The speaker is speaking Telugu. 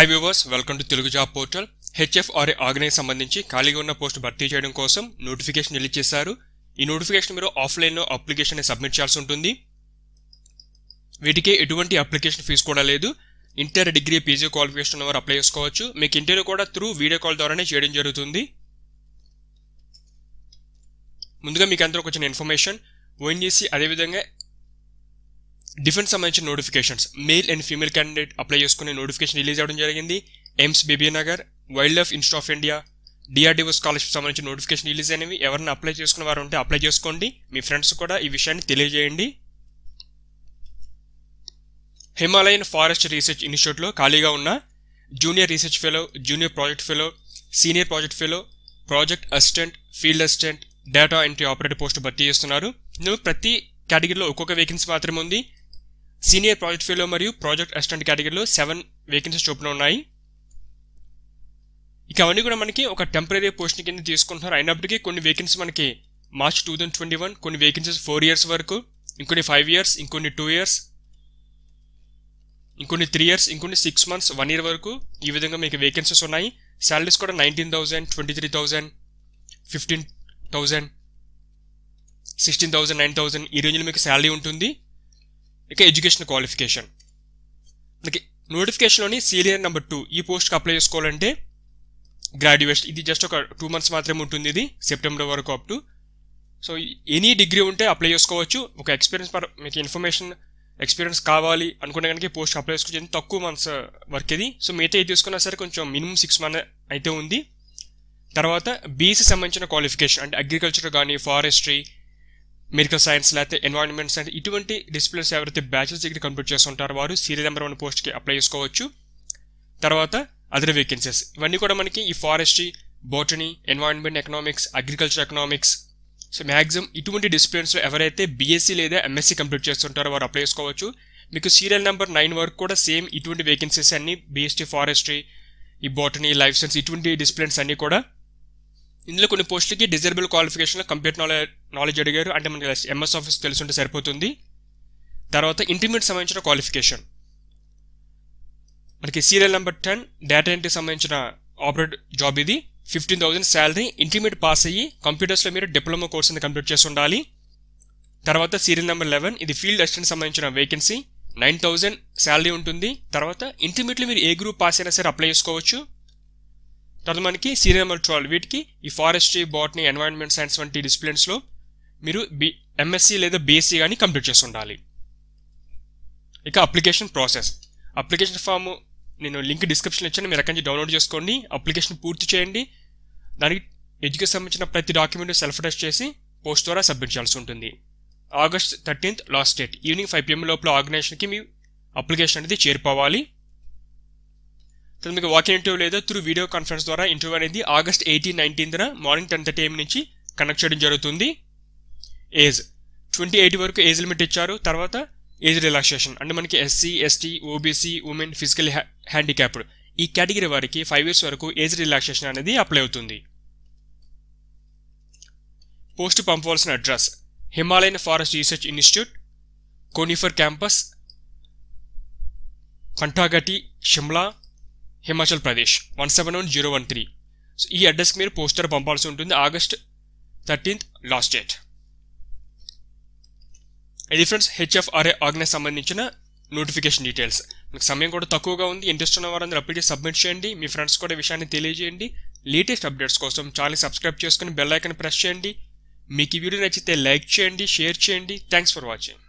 Hi viewers welcome to Telugu job portal HFRA organize సంబంధించి ఖాళీగా ఉన్న పోస్ట్ భర్తీ చేయడం కోసం నోటిఫికేషన్ రిలీజ్ చేశారు. ఈ నోటిఫికేషన్ మీరు ఆఫ్లైన్లో అప్లికేషన్ సబ్మిట్ చేయాల్సి ఉంటుంది. వీటికి ఎటువంటి అప్లికేషన్ ఫీజు కూడా లేదు. ఇంటర్ డిగ్రీ పీజీ క్వాలిఫికేషన్ ఉన్నవారు అప్లై చేసుకోవచ్చు. మీకు ఇంటర్వ్యూ కూడా త్రూ వీడియో కాల్ ద్వారానే చేయడం జరుగుతుంది. ముందుగా మీకు అందరూ వచ్చిన ఇన్ఫర్మేషన్ ఓఎన్జీసీ అదేవిధంగా డిఫెన్స్ సంబంధించిన notifications male and female candidate apply చేసుకునే నోటిఫికేషన్ రిలీజ్ అవ్వడం జరిగింది. AIIMS Bibinagar wildlife institute of India DRDO scholarship సంబంధించిన నోటిఫికేషన్ రిలీజ్ అయినవి ఎవరైనా అప్లై చేసుకున్న వారు ఉంటే అప్లై చేసుకోండి. మీ ఫ్రెండ్స్ కూడా ఈ విషయాన్ని తెలియజేయండి. హిమాలయన్ ఫారెస్ట్ రీసెర్చ్ ఇన్స్టిట్యూట్లో ఖాళీగా ఉన్న junior research fellow junior project fellow senior project fellow project assistant field assistant data entry operator post భర్తీ చేస్తున్నారు. ఇందులో ప్రతి కేటగిరీలో ఒక్కొక్క వేకెన్సీ మాత్రమే ఉంది. సీనియర్ ప్రాజెక్ట్ ఫెలో మరియు ప్రాజెక్ట్ అసిస్టెంట్ కేటగిరీలో సెవెన్ వేకెన్సీస్ చొప్పున ఉన్నాయి. ఇక అవన్నీ కూడా మనకి ఒక టెంపరీ పోస్ట్ కింద తీసుకుంటున్నారు. అయినప్పటికీ కొన్ని వేకెన్సీ మనకి March two thousand twenty one కొన్ని వేకెన్సీస్ ఫోర్ ఇయర్స్ వరకు ఇంకొన్ని ఫైవ్ ఇయర్స్ ఇంకొన్ని టూ ఇయర్స్ ఇంకొన్ని త్రీ ఇయర్స్ ఇంకొన్ని సిక్స్ మంత్స్ వన్ ఇయర్ వరకు ఈ విధంగా మీకు వేకెన్సీస్ ఉన్నాయి. శాలరీస్ కూడా nineteen thousand twenty three thousand fifteen thousand sixteen thousand nine thousand ఈ రేంజ్లో మీకు శాలరీ ఉంటుంది. ఇక ఎడ్యుకేషన్ క్వాలిఫికేషన్. మనకి నోటిఫికేషన్లోని సీనియర్ నెంబర్ టూ ఈ పోస్ట్కి అప్లై చేసుకోవాలంటే గ్రాడ్యుయేషన్ ఇది జస్ట్ ఒక టూ మంత్స్ మాత్రమే ఉంటుంది ఇది సెప్టెంబర్ వరకు up to. So any degree ఉంటే అప్లై చేసుకోవచ్చు. ఒక ఎక్స్పీరియన్స్ పర్ మీకు ఇన్ఫర్మేషన్ ఎక్స్పీరియన్స్ కావాలి అనుకునే కనుక పోస్ట్ అప్లై చేసుకోవచ్చు. తక్కువ మంత్స్ వర్క్ ఇది. సో మిగతా ఇది తీసుకున్నా సరే కొంచెం మినిమం సిక్స్ మంత్ అయితే ఉంది. తర్వాత బీసీ సంబంధించిన క్వాలిఫికేషన్ అంటే అగ్రికల్చర్ కానీ ఫారెస్ట్రీ మెడికల్ సైన్స్ లేకపోతే ఎన్వైరన్మెంట్ సైన్స్ ఇటువంటి డిసిప్లిన్స్ ఎవరైతే బ్యాచిలర్స్ డిగ్రీ కంప్లీట్ చేస్తుంటారో వారు సీరియల్ నెంబర్ వన్ పోస్ట్కి అప్లై చేసుకోవచ్చు. తర్వాత అదర్ వేకెన్సీస్ ఇవన్నీ కూడా మనకి ఈ forestry botany environment economics agriculture economics so maximum ఇటువంటి డిసిప్లిన్స్లో ఎవరైతే బీఎస్సీ లేదా ఎంఎస్సీ కంప్లీట్ చేస్తుంటారో వారు అప్లై చేసుకోవచ్చు. మీకు సీరియల్ నెంబర్ నైన్ వరకు కూడా సేమ్ ఇటువంటి వేకెన్సీస్ అన్ని బీఎస్టీ ఫారెస్ట్రీ ఈ బోటనీ లైఫ్ సైన్స్ ఇటువంటి డిసిప్లిన్స్ అన్నీ కూడా ఇందులో కొన్ని పోస్టులకి డిజర్బుల్ క్వాలిఫికేషన్లో కంప్యూటర్ నాలెడ్జ్ నాలెడ్జ్ అడిగారు. అంటే మనకి ఎంఎస్ ఆఫీస్ తెలుసుంటే సరిపోతుంది. తర్వాత ఇంటర్మీడియట్ సంబంధించిన క్వాలిఫికేషన్ మనకి serial number ten data entry సంబంధించిన ఆపరేట్ జాబ్ ఇది. Fifteen thousand salary intermediate pass అయ్యి కంప్యూటర్స్లో మీరు డిప్లొమా కోర్స్ అనేది కంప్లీట్ చేసి ఉండాలి. తర్వాత సీరియల్ నెంబర్ లెవెన్ ఇది ఫీల్డ్ అసిస్టెంట్ సంబంధించిన వేకెన్సీ నైన్ థౌసండ్ శాలరీ ఉంటుంది. తర్వాత ఇంటర్మీడియట్లో మీరు ఏ గ్రూప్ పాస్ అయినా సరే అప్లై చేసుకోవచ్చు. తర్వాత మనకి సీరియల్ నెంబర్ ట్వెల్వ్ వీటికి ఈ ఫారెస్ట్రీ బాటనీ ఎన్వైరన్మెంట్ సైన్స్ వంటి డిసిప్లిన్స్లో మీరు బి ఎంఎస్సీ లేదా బీఎస్సీ కానీ కంప్లీట్ చేసి ఉండాలి. ఇక అప్లికేషన్ ప్రాసెస్ అప్లికేషన్ ఫామ్ నేను లింక్ డిస్క్రిప్షన్ ఇచ్చాను మీరు అక్కడి నుంచి డౌన్లోడ్ చేసుకోండి అప్లికేషన్ పూర్తి చేయండి. దానికి ఎడ్యుకేషన్ సంబంధించిన ప్రతి డాక్యుమెంట్ సెల్ఫ్ టెస్ట్ చేసి పోస్ట్ ద్వారా సబ్మిట్ చేయాల్సి ఉంటుంది. August thirteenth last date evening five PM లోపల ఆర్గనైజేషన్కి మీ అప్లికేషన్ అనేది చేరిపోవాలి తర్వాత మీకు వాకింగ్ ఇంటర్వ్యూ లేదా త్రూ వీడియో కాన్ఫరెన్స్ ద్వారా ఇంటర్వ్యూ అనేది August eighteen నైన్టీన్త్న morning ten thirty AM నుంచి కనెక్ట్ చేయడం జరుగుతుంది. ఏజ్ ట్వంటీ ఎయిట్ వరకు ఏజ్ లిమిట్ ఇచ్చారు. తర్వాత ఏజ్ రిలాక్సేషన్ అంటే మనకి SC ST OBC women physical handicapped ఈ కేటగిరీ వారికి ఫైవ్ ఇయర్స్ వరకు ఏజ్ రిలాక్సేషన్ అనేది అప్లై అవుతుంది. పోస్ట్ పంపవలసిన address Himalayan forest research institute conifer campus కంటాగటి Shimla Himachal Pradesh one seven one zero one three. So ఈ అడ్రస్కి మీరు పోస్టర్ పంపాల్సి ఉంటుంది. August thirteenth last date. ఇది ఫ్రెండ్స్ హెచ్ఎఫ్ఆర్ఏ ఆర్గనైజ్ సంబంధించిన నోటిఫికేషన్ డీటెయిల్స్. మీకు సమయం కూడా తక్కువగా ఉంది. ఇంట్రెస్ట్ ఉన్న వారందరూ అప్లికేషన్ సబ్మిట్ చేయండి. మీ ఫ్రెండ్స్ కూడా విషయాన్ని తెలియజేయండి. లేటెస్ట్ అప్డేట్స్ కోసం ఛానల్ సబ్స్క్రైబ్ చేసుకుని బెల్ ఐకన్ ప్రెస్ చేయండి. మీకు ఈ వీడియో నచ్చితే లైక్ చేయండి షేర్ చేయండి. Thanks for watching.